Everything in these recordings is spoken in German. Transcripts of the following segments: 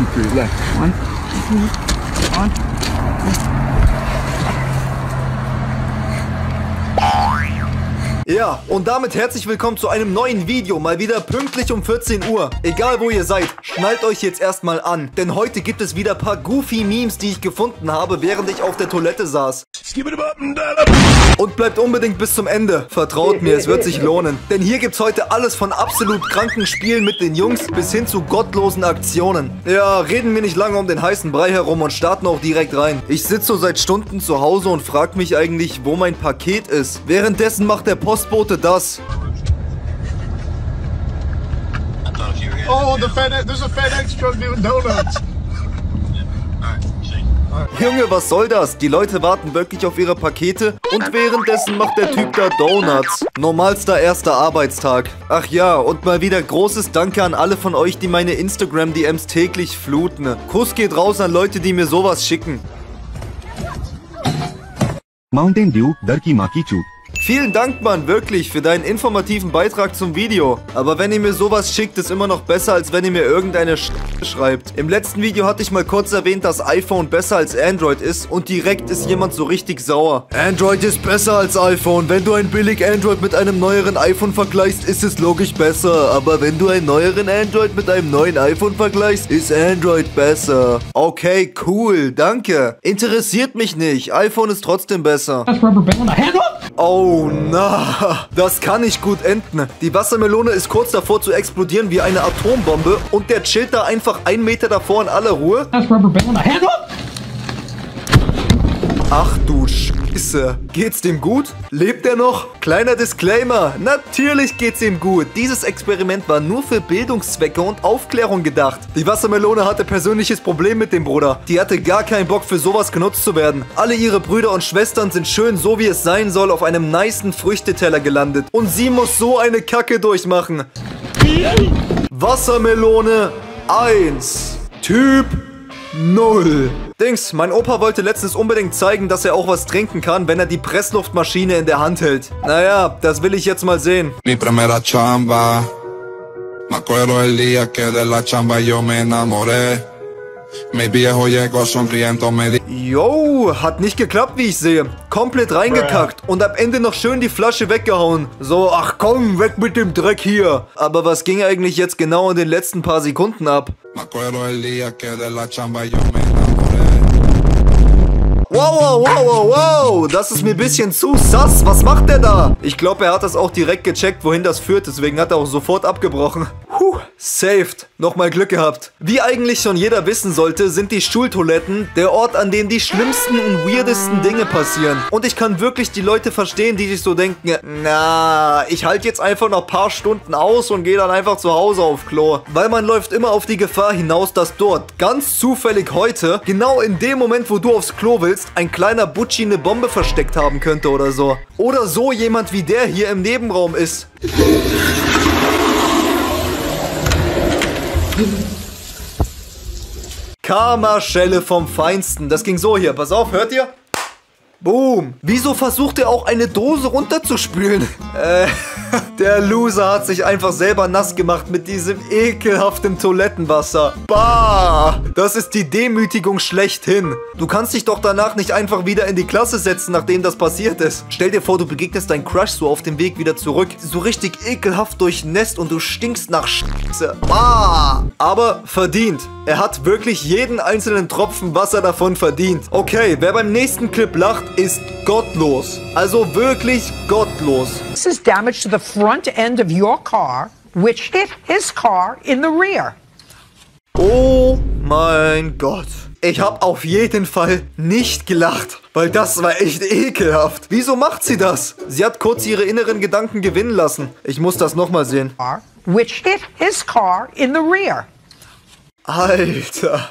two, three, left. One, two, one. Ja, und damit herzlich willkommen zu einem neuen Video, mal wieder pünktlich um 14 Uhr. Egal wo ihr seid, schnallt euch jetzt erstmal an, denn heute gibt es wieder ein paar goofy Memes, die ich gefunden habe, während ich auf der Toilette saß. Und bleibt unbedingt bis zum Ende. Vertraut mir, es wird sich lohnen. Denn hier gibt's heute alles von absolut kranken Spielen mit den Jungs bis hin zu gottlosen Aktionen. Ja, reden wir nicht lange um den heißen Brei herum und starten auch direkt rein. Ich sitze so seit Stunden zu Hause und frag mich eigentlich, wo mein Paket ist. Währenddessen macht der Postbote das. Oh, the FedEx, there's a FedEx truck doing donuts. Junge, was soll das? Die Leute warten wirklich auf ihre Pakete und währenddessen macht der Typ da Donuts. Normalster erster Arbeitstag. Ach ja, und mal wieder großes Danke an alle von euch, die meine Instagram-DMs täglich fluten. Kuss geht raus an Leute, die mir sowas schicken. Mountain Dew, Darky Makichu, Vielen Dank, Mann, wirklich, für deinen informativen Beitrag zum Video. Aber wenn ihr mir sowas schickt, ist immer noch besser, als wenn ihr mir irgendeine Sch schreibt. Im letzten Video hatte ich mal kurz erwähnt, dass iPhone besser als Android ist und direkt ist jemand so richtig sauer. Android ist besser als iPhone. Wenn du ein billig Android mit einem neueren iPhone vergleichst, ist es logisch besser. Aber wenn du einen neueren Android mit einem neuen iPhone vergleichst, ist Android besser. Okay, cool, danke. Interessiert mich nicht. iPhone ist trotzdem besser. That's rubber band. Hand up! Oh na, das kann nicht gut enden. Die Wassermelone ist kurz davor zu explodieren wie eine Atombombe und der chillt da einfach einen Meter davor in aller Ruhe. Ach du Scheiße. Geht's dem gut? Lebt er noch? Kleiner Disclaimer. Natürlich geht's ihm gut. Dieses Experiment war nur für Bildungszwecke und Aufklärung gedacht. Die Wassermelone hatte persönliches Problem mit dem Bruder. Die hatte gar keinen Bock für sowas genutzt zu werden. Alle ihre Brüder und Schwestern sind schön so wie es sein soll auf einem nicen Früchteteller gelandet. Und sie muss so eine Kacke durchmachen. Wassermelone 1. Typ 0. Dings, mein Opa wollte letztens unbedingt zeigen, dass er auch was trinken kann, wenn er die Pressluftmaschine in der Hand hält. Naja, das will ich jetzt mal sehen. Mi primera chamba. Me acuerdo el día que de la chamba yo me enamoré. Yo, hat nicht geklappt, wie ich sehe. Komplett reingekackt und am Ende noch schön die Flasche weggehauen. So, ach komm, weg mit dem Dreck hier. Aber was ging eigentlich jetzt genau in den letzten paar Sekunden ab? Wow, wow, wow, wow, wow, das ist mir ein bisschen zu sass. Was macht der da? Ich glaube, er hat das auch direkt gecheckt, wohin das führt. Deswegen hat er auch sofort abgebrochen. Puh, saved. Nochmal Glück gehabt. Wie eigentlich schon jeder wissen sollte, sind die Schultoiletten der Ort, an dem die schlimmsten und weirdesten Dinge passieren. Und ich kann wirklich die Leute verstehen, die sich so denken, na, ich halte jetzt einfach noch ein paar Stunden aus und gehe dann einfach zu Hause auf Klo. Weil man läuft immer auf die Gefahr hinaus, dass dort ganz zufällig heute, genau in dem Moment, wo du aufs Klo willst, ein kleiner Butchi eine Bombe versteckt haben könnte oder so. Oder so jemand wie der hier im Nebenraum ist. Karma-Schelle vom Feinsten. Das ging so hier. Pass auf, hört ihr? Boom. Wieso versucht er auch eine Dose runterzuspülen? Äh, der Loser hat sich einfach selber nass gemacht mit diesem ekelhaften Toilettenwasser. Bah, das ist die Demütigung schlechthin. Du kannst dich doch danach nicht einfach wieder in die Klasse setzen, nachdem das passiert ist. Stell dir vor, du begegnest deinen Crush so auf dem Weg wieder zurück. So richtig ekelhaft durchnässt und du stinkst nach Scheiße. Bah. Aber verdient. Er hat wirklich jeden einzelnen Tropfen Wasser davon verdient. Okay, wer beim nächsten Clip lacht, ist gottlos. Also wirklich gottlos. This is damage to the front end of your car, which hit his car in the rear. Oh mein Gott. Ich habe auf jeden Fall nicht gelacht, weil das war echt ekelhaft. Wieso macht sie das? Sie hat kurz ihre inneren Gedanken gewinnen lassen. Ich muss das nochmal sehen. Which hit his car in the rear. Alter.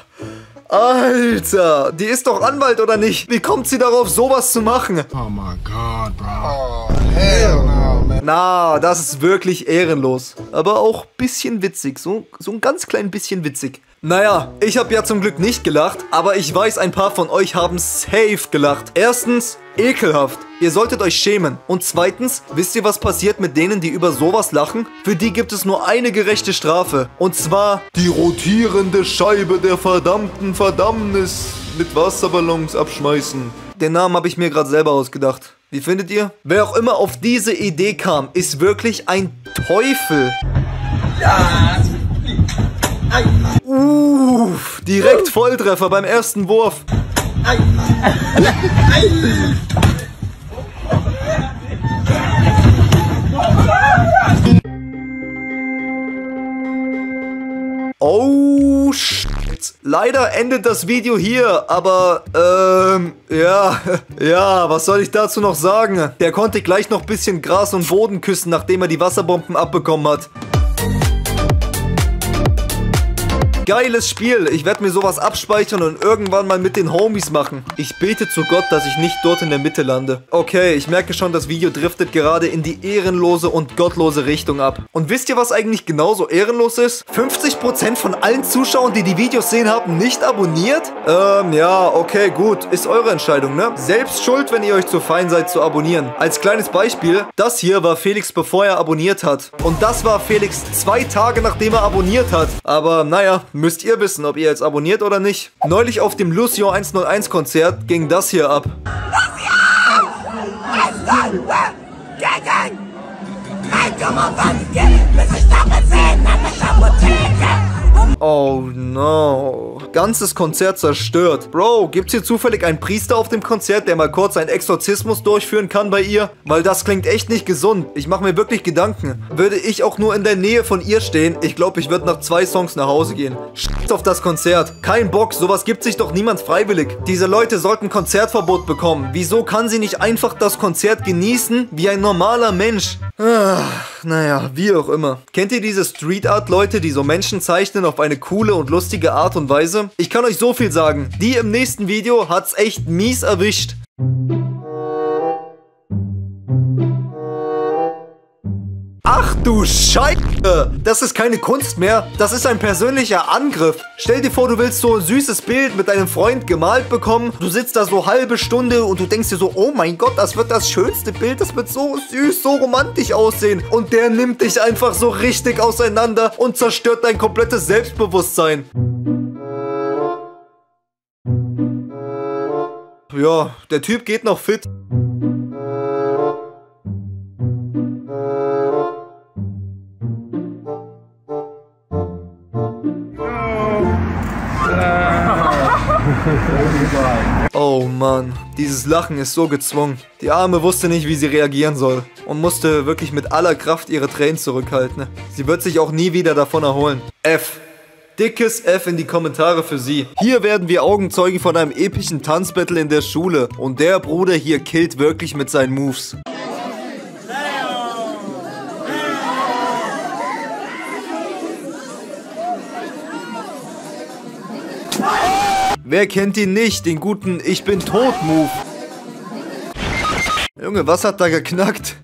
Alter. Die ist doch Anwalt oder nicht? Wie kommt sie darauf, sowas zu machen? Oh my god, bro. Hell no, man. Na, das ist wirklich ehrenlos. Aber auch bisschen witzig. So, so ein ganz klein bisschen witzig. Naja, ich habe ja zum Glück nicht gelacht, aber ich weiß, ein paar von euch haben safe gelacht. Erstens, ekelhaft. Ihr solltet euch schämen. Und zweitens, wisst ihr, was passiert mit denen, die über sowas lachen? Für die gibt es nur eine gerechte Strafe. Und zwar die rotierende Scheibe der verdammten Verdammnis mit Wasserballons abschmeißen. Den Namen habe ich mir gerade selber ausgedacht. Wie findet ihr? Wer auch immer auf diese Idee kam, ist wirklich ein Teufel. Uff, direkt Volltreffer beim ersten Wurf. Oh, shit. Leider endet das Video hier, aber, ähm, ja, ja, was soll ich dazu noch sagen? Der konnte gleich noch ein bisschen Gras und Boden küssen, nachdem er die Wasserbomben abbekommen hat. Geiles Spiel. Ich werde mir sowas abspeichern und irgendwann mal mit den Homies machen. Ich bete zu Gott, dass ich nicht dort in der Mitte lande. Okay, ich merke schon, das Video driftet gerade in die ehrenlose und gottlose Richtung ab. Und wisst ihr, was eigentlich genauso ehrenlos ist? 50% von allen Zuschauern, die die Videos sehen, haben nicht abonniert? Ähm, ja, okay, gut. Ist eure Entscheidung, ne? Selbst schuld, wenn ihr euch zu fein seid zu abonnieren. Als kleines Beispiel, das hier war Felix, bevor er abonniert hat. Und das war Felix zwei Tage, nachdem er abonniert hat. Aber naja, müsst ihr wissen, ob ihr jetzt abonniert oder nicht. Neulich auf dem Lucio 101 Konzert ging das hier ab. Oh no. Ganzes Konzert zerstört. Bro, gibt's hier zufällig einen Priester auf dem Konzert, der mal kurz einen Exorzismus durchführen kann bei ihr? Weil das klingt echt nicht gesund. Ich mache mir wirklich Gedanken. Würde ich auch nur in der Nähe von ihr stehen, ich glaube, ich würde nach zwei Songs nach Hause gehen. Scheiß auf das Konzert. Kein Bock, sowas gibt sich doch niemand freiwillig. Diese Leute sollten Konzertverbot bekommen. Wieso kann sie nicht einfach das Konzert genießen wie ein normaler Mensch? Ah, naja, wie auch immer. Kennt ihr diese Street Art Leute, die so Menschen zeichnen auf eine coole und lustige Art und Weise? Ich kann euch so viel sagen. Die im nächsten Video hat's echt mies erwischt. Ach du Scheiße! Das ist keine Kunst mehr. Das ist ein persönlicher Angriff. Stell dir vor, du willst so ein süßes Bild mit deinem Freund gemalt bekommen. Du sitzt da so halbe Stunde und du denkst dir so, oh mein Gott, das wird das schönste Bild. Das wird so süß, so romantisch aussehen. Und der nimmt dich einfach so richtig auseinander und zerstört dein komplettes Selbstbewusstsein. Ja, der Typ geht noch fit. Oh Mann, dieses Lachen ist so gezwungen. Die Arme wusste nicht, wie sie reagieren soll und musste wirklich mit aller Kraft ihre Tränen zurückhalten. Sie wird sich auch nie wieder davon erholen. F. Dickes F in die Kommentare für sie. Hier werden wir Augenzeugen von einem epischen Tanzbattle in der Schule. Und der Bruder hier killt wirklich mit seinen Moves. Wer kennt ihn nicht, den guten Ich bin tot Move? Junge, was hat da geknackt?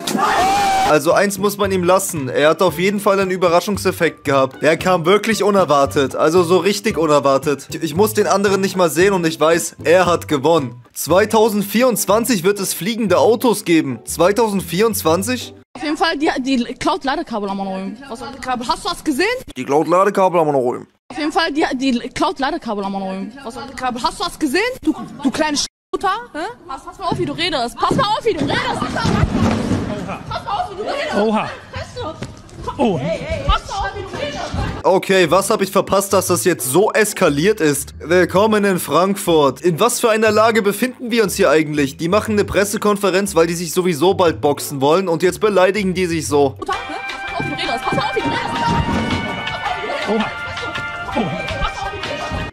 Also eins muss man ihm lassen. Er hat auf jeden Fall einen Überraschungseffekt gehabt. Der kam wirklich unerwartet. Also so richtig unerwartet. Ich, ich muss den anderen nicht mal sehen und ich weiß, er hat gewonnen. 2024 wird es fliegende Autos geben. 2024? Auf jeden Fall, die, die Cloud-Ladekabel haben wir noch. Was Kabel? Hast du was gesehen? Die Cloud-Ladekabel haben wir noch rum. Auf jeden Fall, die, die Cloud-Ladekabel haben wir noch rum. Was für Kabel? Hast du was gesehen? Du, du kleine Mutter? Hä? Pass, pass mal auf, wie du redest. Pass mal auf, wie du redest. Pass mal auf, wie du redest. Oha. Oh. Pass mal auf, wie du redest. Okay, was habe ich verpasst, dass das jetzt so eskaliert ist? Willkommen in Frankfurt. In was für einer Lage befinden wir uns hier eigentlich? Die machen eine Pressekonferenz, weil die sich sowieso bald boxen wollen und jetzt beleidigen die sich so. Mutter,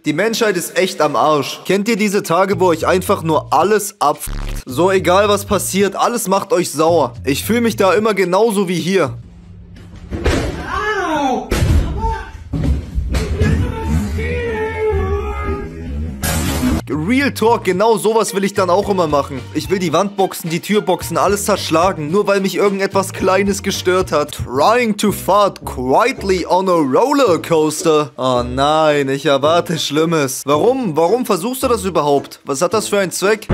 Die Menschheit ist echt am Arsch. Kennt ihr diese Tage, wo euch einfach nur alles abfuckt? So egal was passiert, alles macht euch sauer. Ich fühle mich da immer genauso wie hier. Real Talk, genau sowas will ich dann auch immer machen. Ich will die Wandboxen, die Türboxen, alles zerschlagen, nur weil mich irgendetwas Kleines gestört hat. Trying to fart quietly on a roller coaster. Oh nein, ich erwarte Schlimmes. Warum? Warum versuchst du das überhaupt? Was hat das für einen Zweck?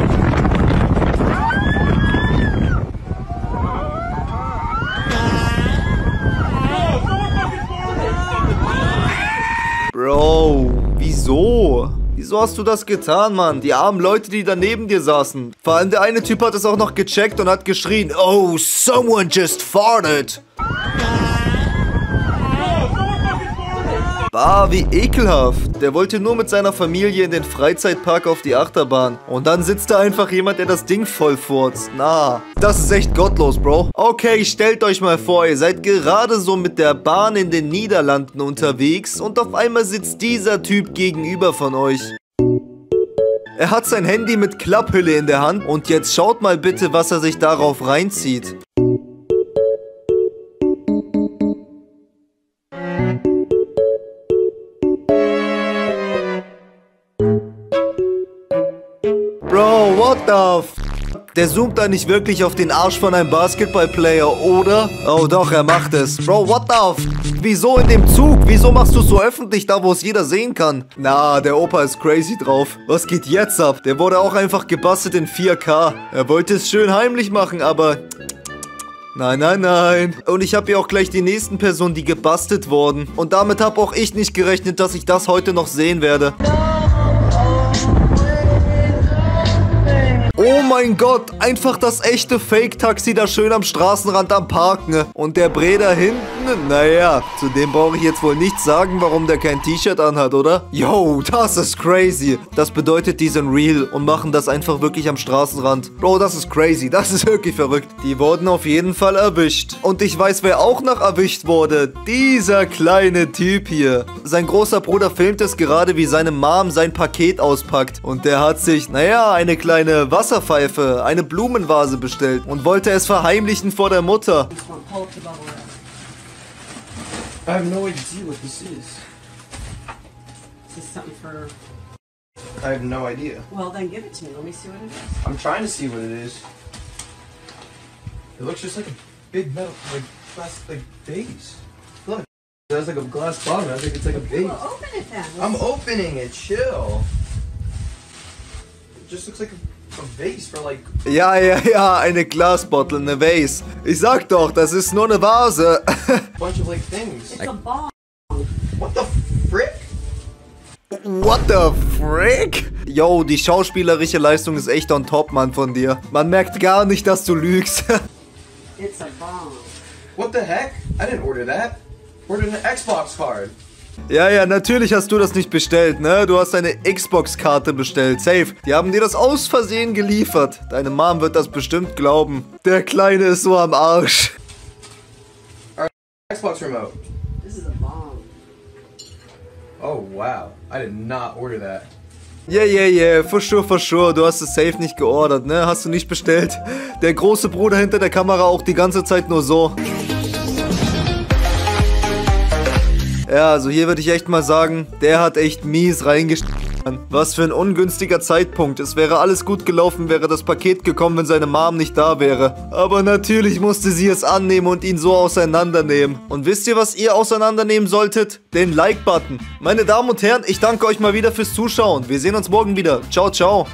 Bro, wieso? Hast du das getan, Mann? Die armen Leute, die da neben dir saßen. Vor allem der eine Typ hat es auch noch gecheckt und hat geschrien, Oh, someone just farted. Bah, wie ekelhaft. Der wollte nur mit seiner Familie in den Freizeitpark auf die Achterbahn. Und dann sitzt da einfach jemand, der das Ding voll furzt. Na, das ist echt gottlos, Bro. Okay, stellt euch mal vor, ihr seid gerade so mit der Bahn in den Niederlanden unterwegs und auf einmal sitzt dieser Typ gegenüber von euch. Er hat sein Handy mit Klapphülle in der Hand und jetzt schaut mal bitte, was er sich darauf reinzieht. Bro, what the f der zoomt da nicht wirklich auf den Arsch von einem Basketballplayer, oder? Oh doch, er macht es. Bro, what the f Wieso in dem Zug? Wieso machst du es so öffentlich, da wo es jeder sehen kann? Na, der Opa ist crazy drauf. Was geht jetzt ab? Der wurde auch einfach gebastelt in 4K. Er wollte es schön heimlich machen, aber... Nein, nein, nein. Und ich habe hier auch gleich die nächsten Personen, die gebastelt wurden. Und damit habe auch ich nicht gerechnet, dass ich das heute noch sehen werde. Oh mein Gott, einfach das echte Fake-Taxi da schön am Straßenrand am Parken. Und der Bre da hinten, naja, zu dem brauche ich jetzt wohl nichts sagen, warum der kein T-Shirt anhat, oder? Yo, das ist crazy. Das bedeutet, die sind real und machen das einfach wirklich am Straßenrand. Bro, das ist crazy, das ist wirklich verrückt. Die wurden auf jeden Fall erwischt. Und ich weiß, wer auch noch erwischt wurde. Dieser kleine Typ hier. Sein großer Bruder filmt es gerade, wie seine Mom sein Paket auspackt. Und der hat sich, naja, eine kleine Wasserpfeife, eine Blumenvase bestellt und wollte es verheimlichen vor der Mutter. I have no idea what this is. Is this something for? I have no idea. Well, then give it to me. Let me see what it is. I'm trying to see what it is. It looks just like a big metal, like plastic like vase. Look, it has like a glass bottom. I think it's like a vase. Well, open it then. I'm opening it. Chill. It just looks like a, a vase for like. Ja, ja, ja, eine Glasbottle, eine Vase. Ich sag doch, das ist nur eine Vase. bunch of like things. It's a bomb. What the frick? What the frick? Yo, die schauspielerische Leistung ist echt on top, Mann, von dir. Man merkt gar nicht, dass du lügst. It's a bomb. What the heck? I didn't order that. Ordered an Xbox card. Ja, ja, natürlich hast du das nicht bestellt, ne? Du hast eine Xbox-Karte bestellt, safe. Die haben dir das aus Versehen geliefert. Deine Mom wird das bestimmt glauben. Der Kleine ist so am Arsch. Xbox remote. This is a bomb. Oh wow. I did not order that. Yeah, yeah, yeah, for sure, for sure. Du hast es safe nicht geordert, ne? Hast du nicht bestellt. Der große Bruder hinter der Kamera auch die ganze Zeit nur so. Ja, also hier würde ich echt mal sagen, der hat echt mies reingestellt. Was für ein ungünstiger Zeitpunkt. Es wäre alles gut gelaufen, wäre das Paket gekommen, wenn seine Mom nicht da wäre. Aber natürlich musste sie es annehmen und ihn so auseinandernehmen. Und wisst ihr, was ihr auseinandernehmen solltet? Den Like-Button. Meine Damen und Herren, ich danke euch mal wieder fürs Zuschauen. Wir sehen uns morgen wieder. Ciao, ciao.